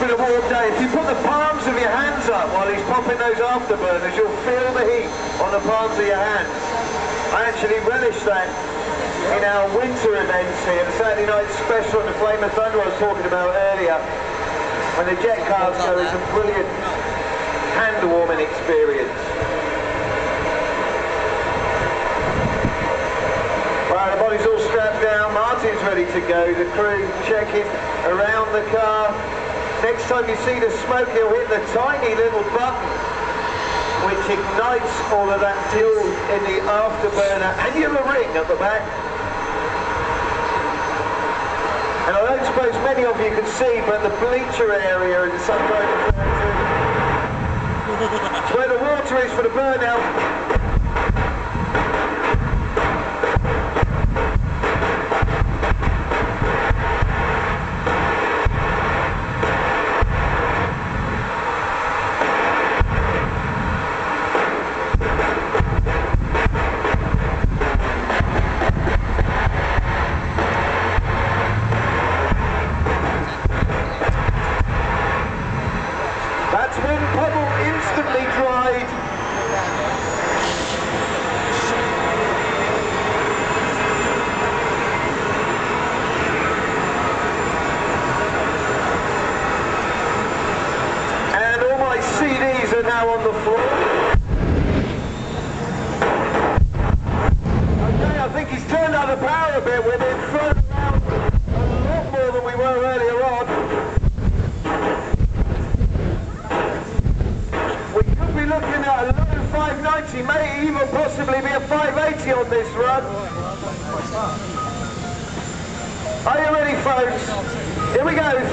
been a warm day. If you put the palms of your hands up while he's popping those afterburners, you'll feel the heat on the palms of your hands. I actually relish that in our winter events here, the Saturday night special on the Flame of Thunder I was talking about earlier. When the jet cars go, it's a brilliant hand-warming experience. Right, the body's all strapped down, Martin's ready to go, the crew checking around the car. Next time you see the smoke, he'll hit the tiny little button which ignites all of that fuel in the afterburner and you have a ring at the back. And I don't suppose many of you can see, but the bleacher area in the sunrise it's where the water is for the burnout. Now on the floor. Okay, I think he's turned out the power a bit with it, thrown around a lot more than we were earlier on. We could be looking at a low 590, may even possibly be a 580 on this run. Are you ready, folks? Here we go.